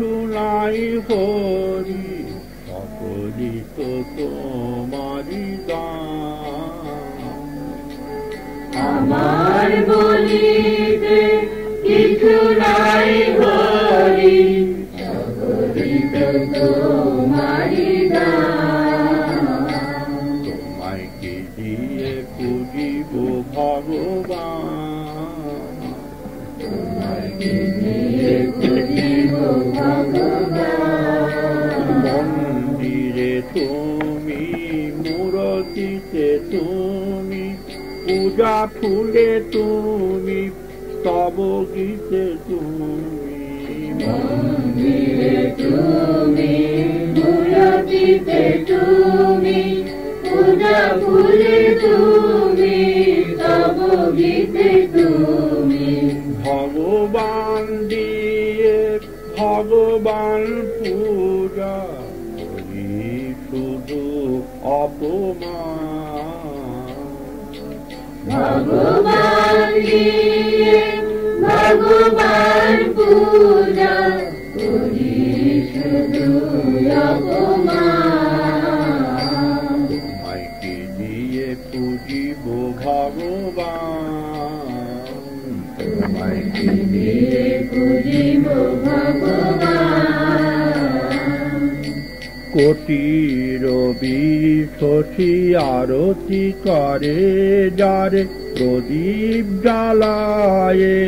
কিছু নাই হরি সকলি তো তোমারি আমার বলিতে কিছু নাই হরি সকলিত তোমারি পূজা ফুলে তুমি, তব গীতে তুমি। পূজা ফুলে তুমি তব গীতে তুমি ভগবান দিয়ে ভগবান পূজা শুধু অপমান। ভগবান। দিয়ে ভগবান পূজা করি শুধু অপমান তোমায় কি দিয়ে পুজিব ভগবান তোমায় কি দিয়ে পুজিব ভগবান। কোটি রবি শশী আরতি করে যারে প্রদীপ জ্বালায়ে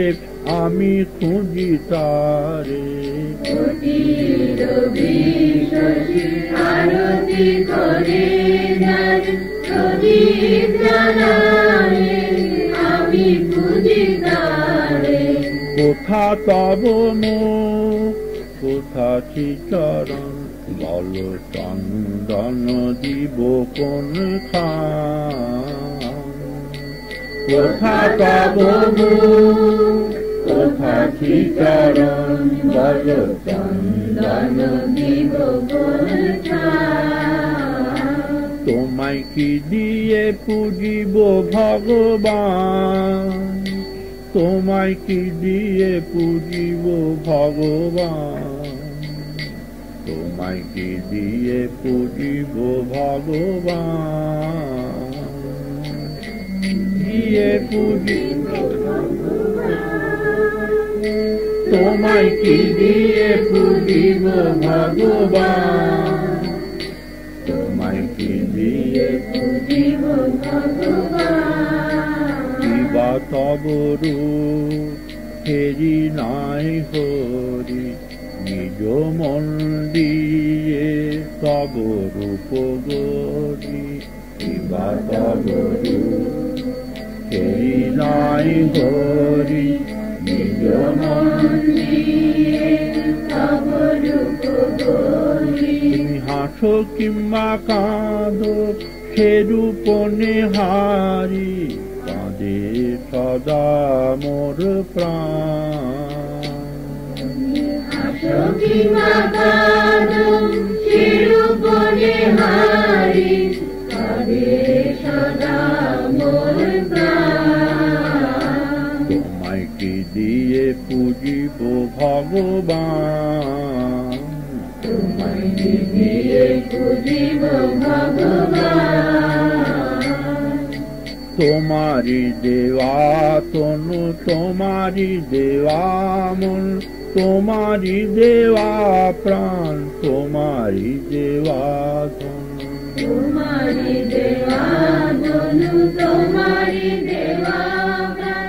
আমি খুঁজি তারে। কোটি রবি শশী আরতি করে যার প্রদীপ জ্বালায় আমি পুজি তারে। কোথা তব মুখ কোথা চরণ বল চন্দন দিব কোন চন্দন দিব কোথা তোমায় কি দিয়ে পুজিব ভগবান তোমায় কি দিয়ে পুজিব ভগবান তোমায় কি দিয়ে পুজিব ভগবান? দিয়ে পুজিব তোমায় কি দিয়ে পুজিব ভগবান? তোমায় কি দিয়ে পুজিব ভগবান? কিবা তব রূপ ফেরি নাই হরি। নিজ মন দিয়ে তব রূপ গরি তব রূপ নাই হরি, নিজ মন দিয়ে তব রূপ গরি তুমি হাসো কিংবা কাঁদো, সে রূপ নেহারি কাঁদে সদা মোর প্রাণ। সখী মাতাদম শিরুপনে হারি। করে সদা মোর প্রাণ তোমায় কি দিয়ে পুজিব ভগবান। তোমায় দিয়ে পুজিব ভগবান। তোমারি দেওয়া তনু তোমারি দেওয়া মন। তোমারি দেওয়া প্রাণ তোমারি দেওয়া ধন। তোমারি দেওয়া ধনু তোমারি দেওয়া প্রাণ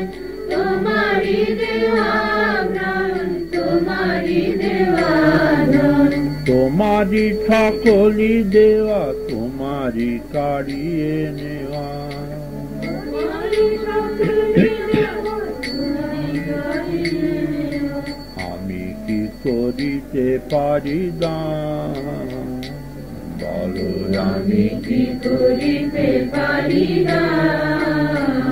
তোমারি দেওয়া প্রাণ তোমারি দেওয়া ধন। তোমারি সকলি দেওয়া তোমারি কাড়িয়ে নেওয়া। তোমারি সকল করিতে পারি দান বলো আমি কি করিতে পারি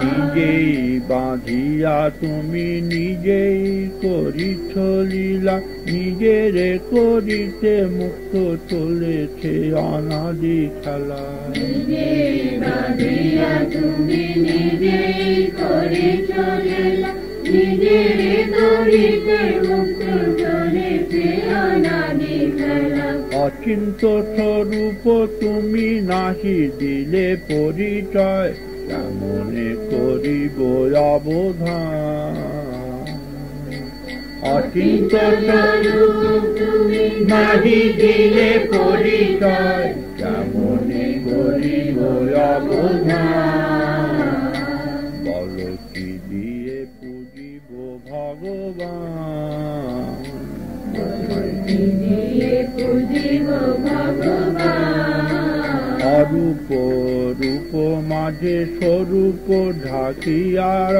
নিজেই বাঁধিয়া তুমি নিজেই করিছ লীলা। নিজের করিতে মুক্ত চলেছে অনাদি খেলা। বাঁধিয়া তুমি নিজেই নিজের করিতে মুক্ত চলেছে অনাদি খেলা অচিন্ত স্বরূপ তুমি নাহি দিলে পরিচয় কেমনে করিব অবধান। নাহি দিলে পরিচয় কেমনে করিব অবধান। বল কি দিয়ে পুজিব ভগবান? অরূপ রূপ মাঝে স্বরূপ ঢাকিয়ার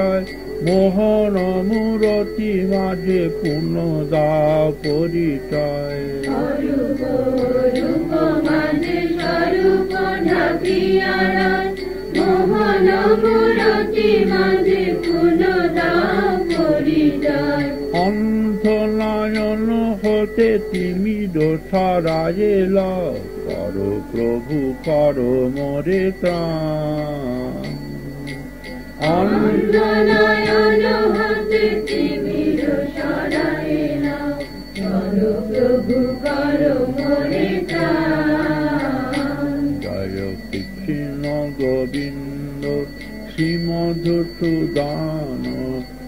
মোহন মূরতি মাঝে পুনদা পরিচয় অন্ধ নয়ন হতে তিমির সরাইল কর প্রভু কর মোরে হতে তিমির কর প্রভু কর মোরে প্রাণ জয় কৃষ্ণ গোবিন্দ শ্রীমধুসূদন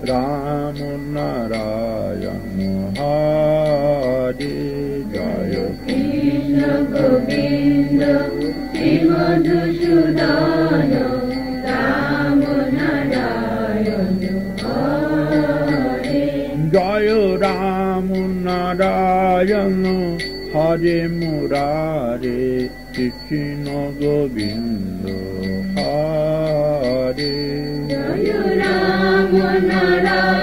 রাম নারায়ণ হরে জয় কৃষ্ণ গোবিন্দ শ্রী মধুসূদন রাম নারায়ণ হরে জয় রাম নারায়ণ, হরে মুরারে কৃষ্ণ গোবিন্দ, হরে। জয় Ram Narayan.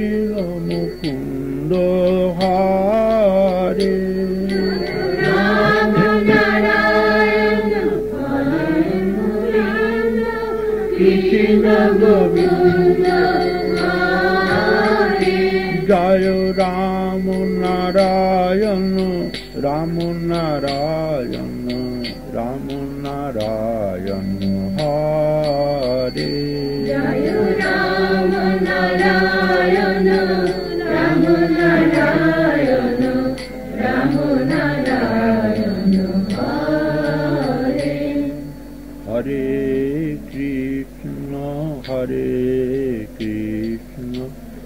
Shila Mukunda Hare Krishna Govinda Hare Jaya Ram Narayan Ram Narayan Ram Narayan Hare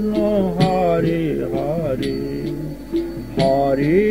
Krishna Hare Hare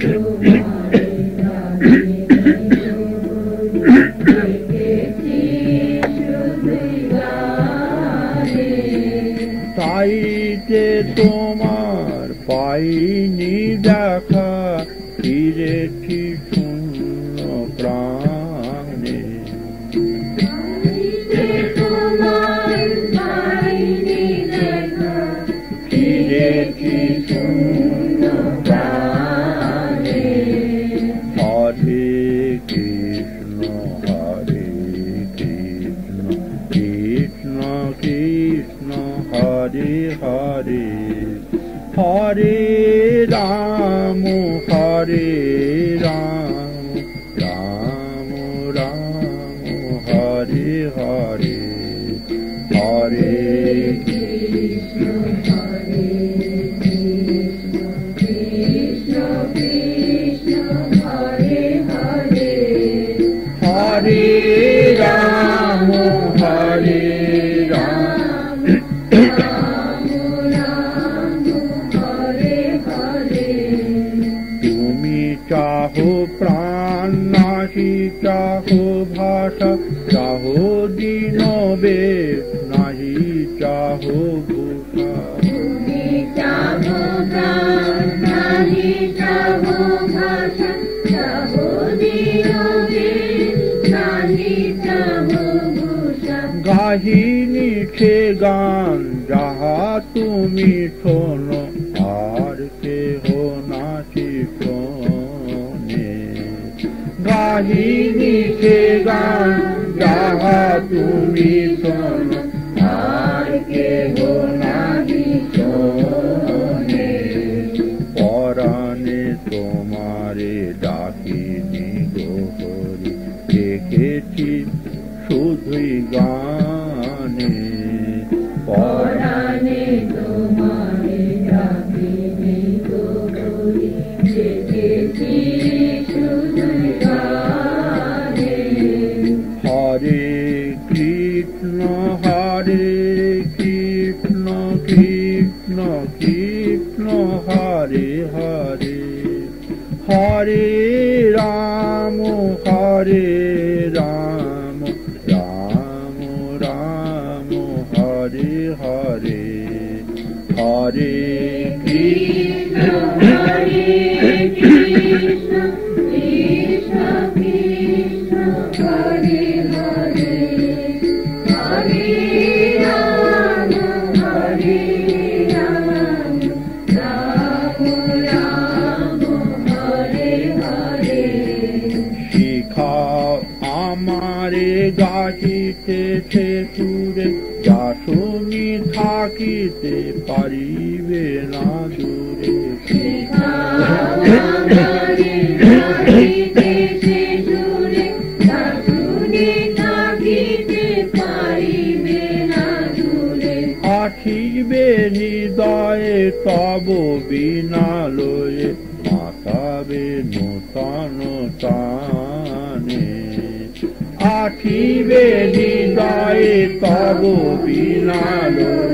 Claro. গাহিনীছে গান যাহা তুমি শোনো আর কেহ নাচি শোনে। গাহিনীছে গান যাহা তুমি শোনো পরাণে তোমারে ডাকিনি দেখেছি শুধুই গান। গাটিতে সে দূরে যা শুনি থাকিতে পারি। तारो बीना लो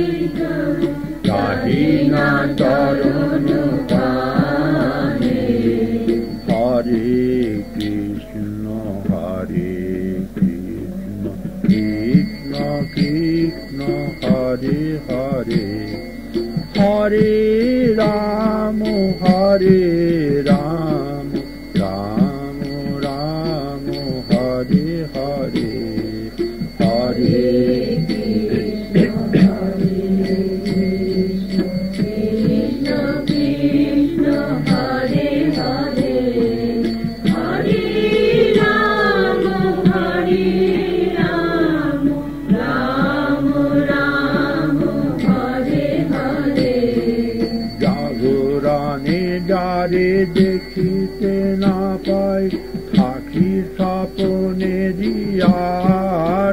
Hare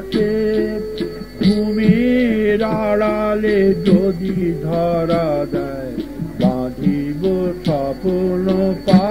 কাটে ভূমির আড়ালে যদি ধরা দেয় বাঁধিব স্বপ্ন পা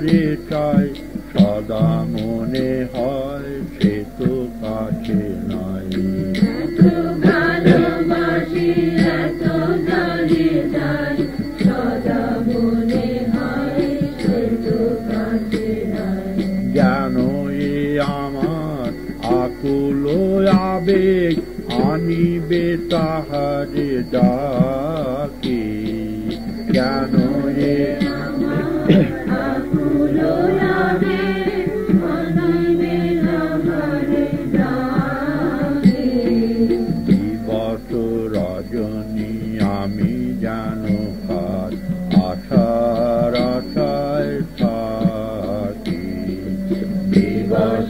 তারে চাই সদা মনে হয় সে তো কাছে নাই জানো এ আমার আকুল আবেগ আনিবে তাহারে ডাকে কেন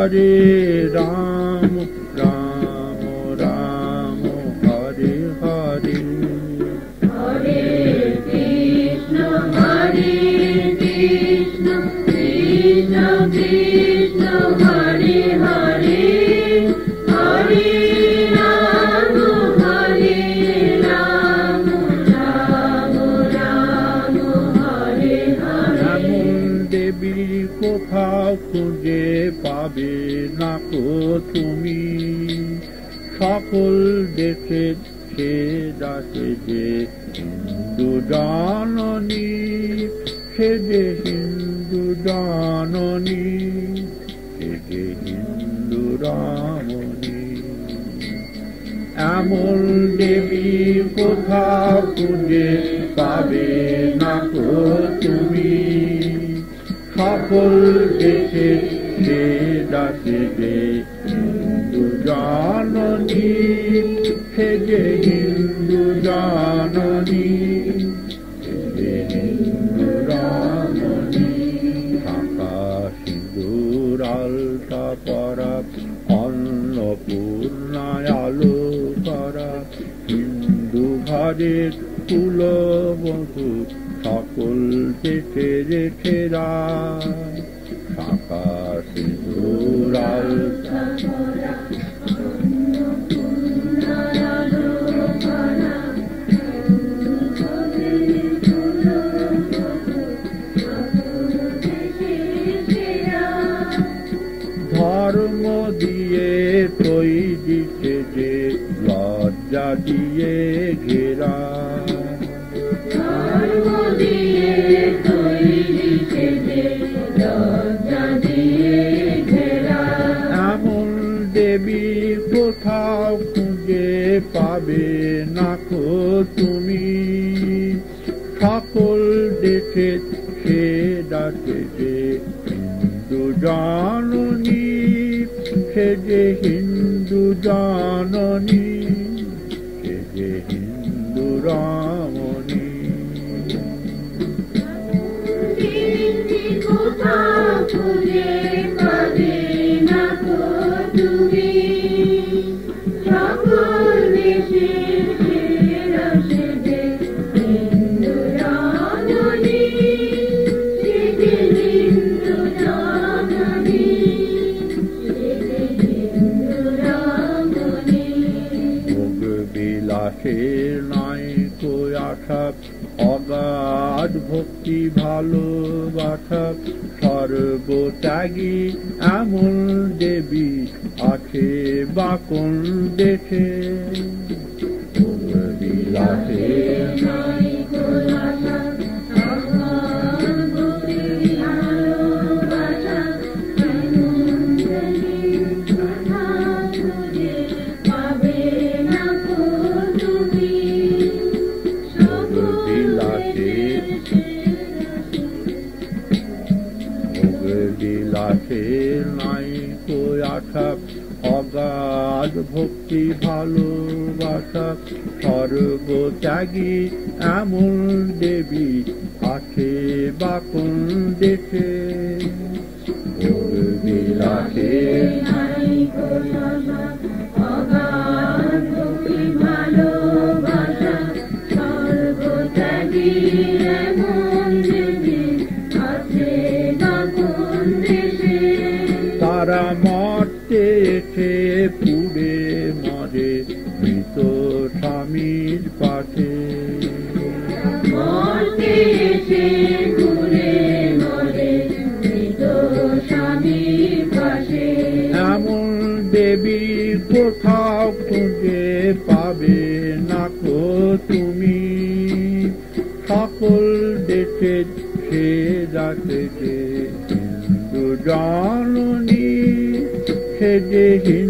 হরে রাম সকল দেশে সে ডাকে যে হিন্দু জননী, সে যে হিন্দু জননী, সে যে হিন্দু রামনী। এমন দেবী কোথাও খুঁজে পাবে না তো তুমি। সকল দেশে সে ডাকে যে জাননী সে যে হিন্দু সিঁদুর আলতা পরা অন্নপূর্ণায় আলো করা হিন্দু ঘরের কুলবধূ সকল ছেড়া শাখা সিঁদুর আলতা ধর্ম দিয়ে তৈরিতে যে লজ্জা দিয়ে ঘেরা। ধর্ম যে লজ্জা দিয়ে ঘেরা। এমন দেবী কোথাও খুঁজে পাবে না কো তুমি। সকল দেখে সে ডাকে যে হিন্দু জাননী সে যে হিন্দু জাননী? সে যে হিন্দু রামনী? তিনি ভালোবাসা সর্বত্যাগী এমন দেবী আছে বাকন দেশে সে নাই অগাধ ভক্তি ভালোবাসা সর্বত্যাগী এমন দেবী আছে বা কোন দেশে? বিলাসে gaaloni hede hin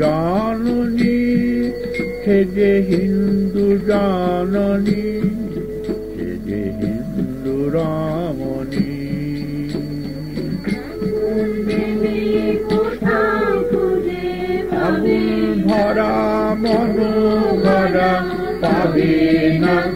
জাননী হে যে হিন্দু জাননী হে যে হিন্দু রামনী। ভরা মন ভরা পাবে না।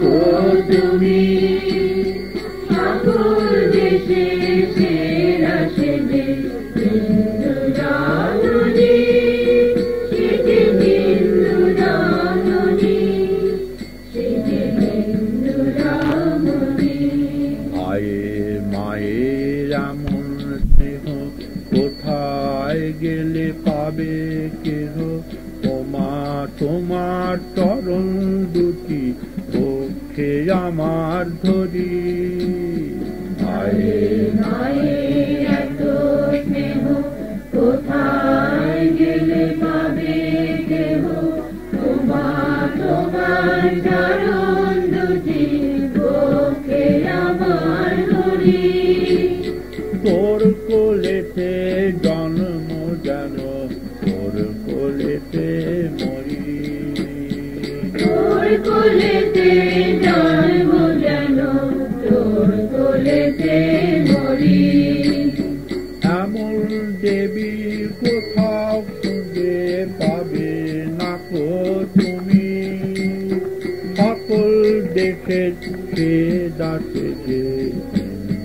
এমন দেবী কোথাও খুঁজে পাবে না কো তুমি। সকল দেখেছে দাঁতেছে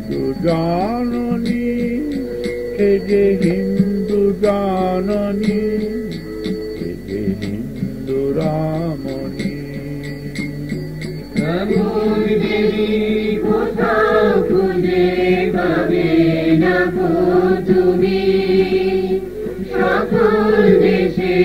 হিন্দু জননী, সে যে হিন্দু জাননী। তুমি সকল দেশে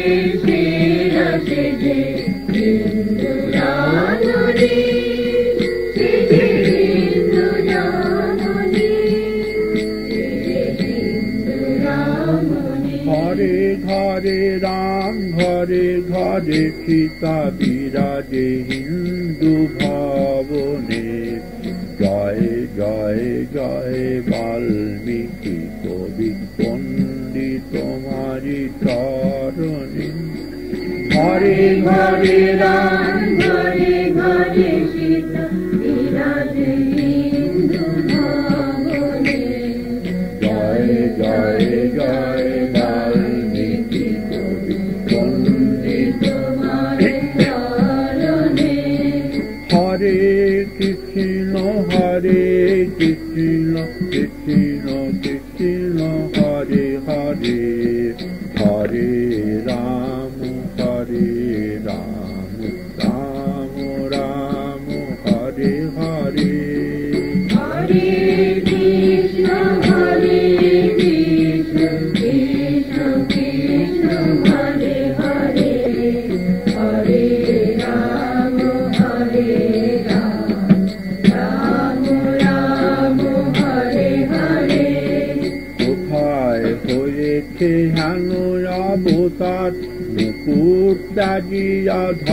ঘরে ঘরে রাম, ঘরে ঘরে সীতা বিরাজে হিন্দু ভাবনে। জয় জয় জয় বাল্মীকি চরণে ঘরে ঘরে রাম ঘরে ঘরে সীতা বিরাজে হিন্দু ভবনে জয় জয় জয় বাল্মীকি কবি বন্দে তোমার চরণে হরে কৃষ্ণ হরে কৃষ্ণ কৃষ্ণ কৃষ্ণ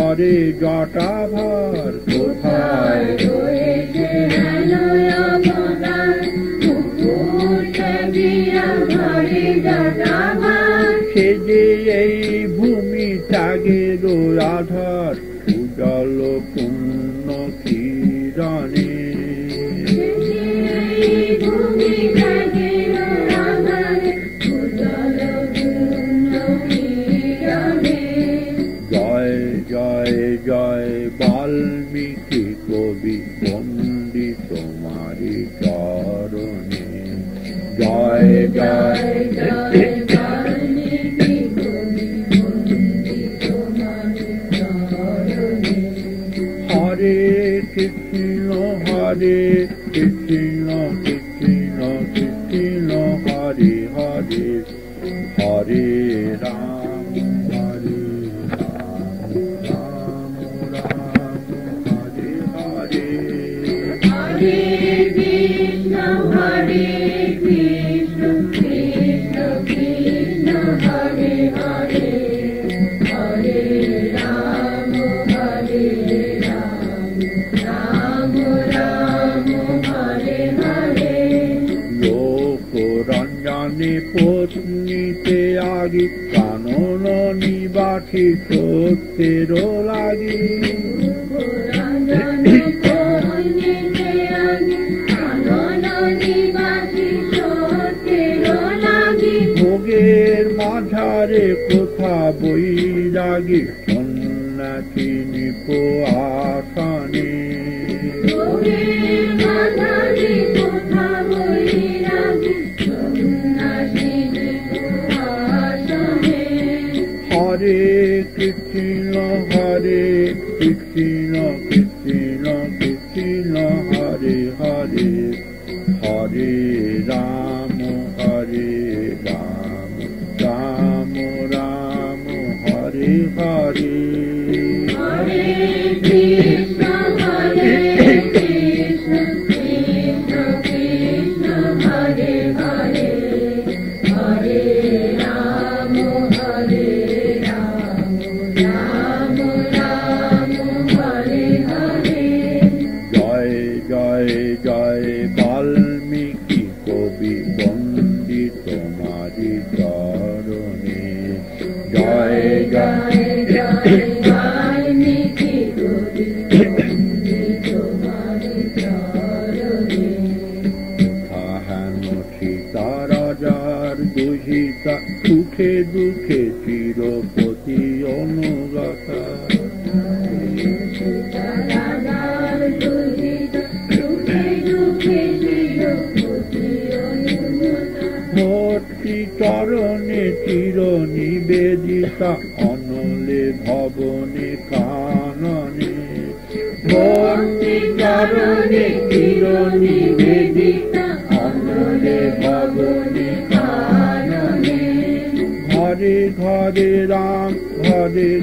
তোমারে জটাভার কোথায় হয়েছে সে যে এই ভূমি ত্যাগের আধার Hare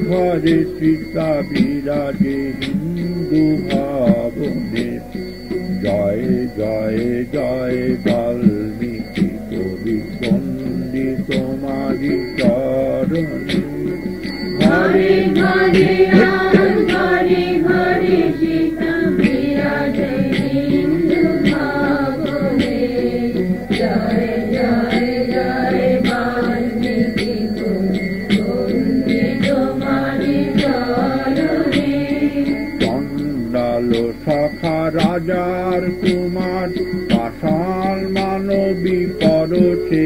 ঘরে সীতা বিরাজে হিন্দু ভাবনে জয় জয় জয় বাল্মীকি কবি বন্দি তোমারি চরণে হরে ঘরে से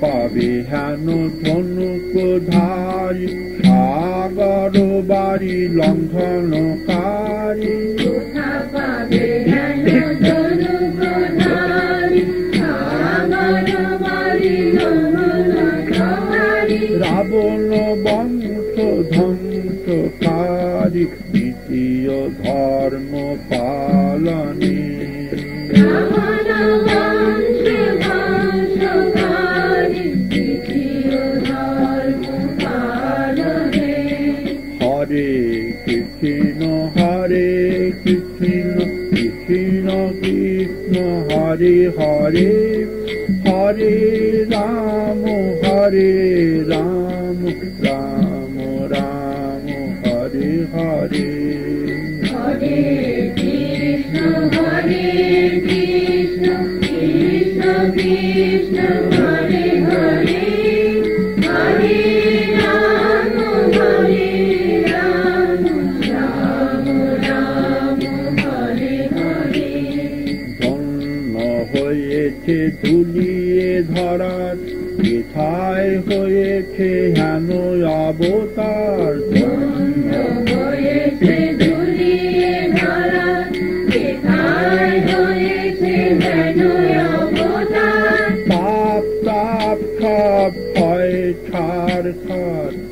পাবে হেন ধনুক ধারি সাগর বাড়ি লঙ্ঘনকারী। রাবণ বংশ ধ্বংসকারী দ্বিতীয় ধর্ম পালনে। হরে হরে হরে রাম হরে রাম রাম রাম হরে হরে হরে কৃষ্ণ হরে কৃষ্ণ কৃষ্ণ কৃষ্ণ ধরার কোথায় হয়েছে হেন অবতার পাপ তাপ সব হয় ছাড়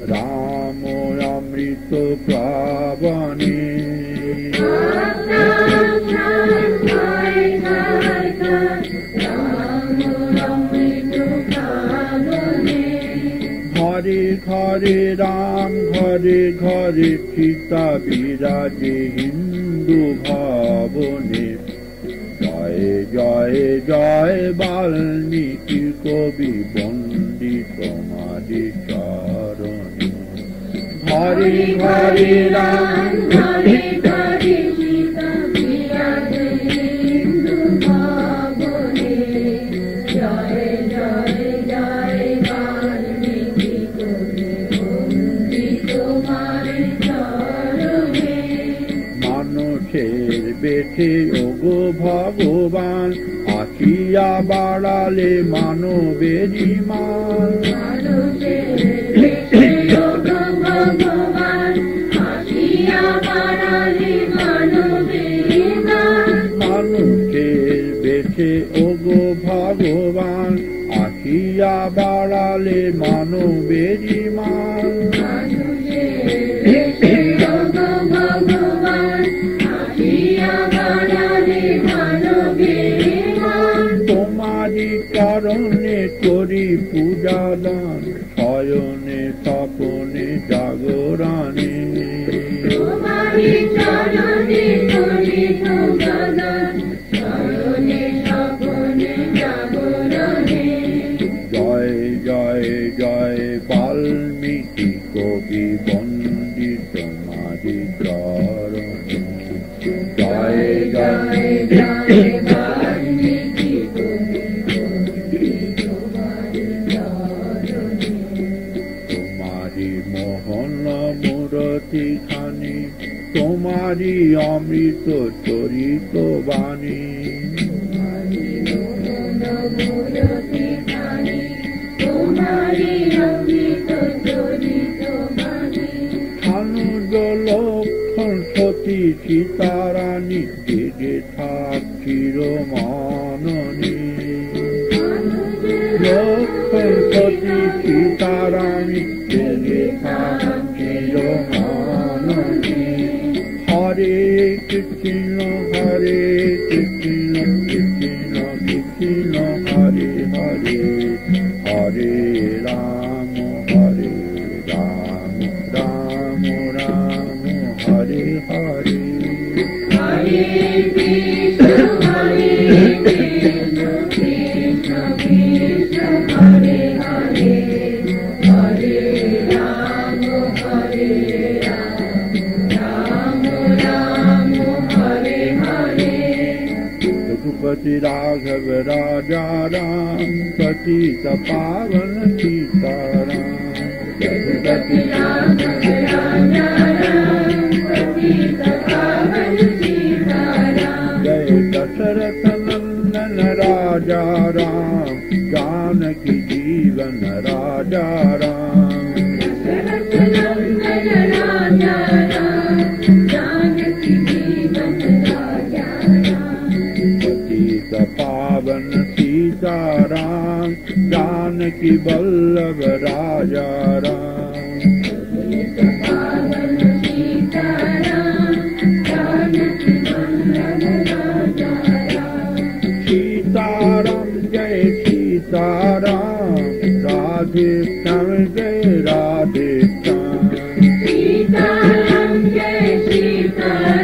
রাম অমৃত প্লাবনে ঘরে রাম, ঘরে ঘরে সীতা বিরাজে হিন্দু ভাবনে। জয় জয় জয় বাল্মীকি কবি বন্দি তোমারি চরণে। ঘরে ঘরে রাম, ঘরে আছে ওগো ভগবান আসিয়া বাড়ালে মানবেরি মান। বেছে ওগো ভগবান আসিয়া বাড়ালে মানবেরি Good. no Hari Hari Raghav राजा राम पतित पावन सीताराम जय दशरथ करथमङ्गन राजा राम जानकी जीवन राजा राम वल्लभ राजा सीताराम जय सीताराम राधे जय राधे जय सीताराम।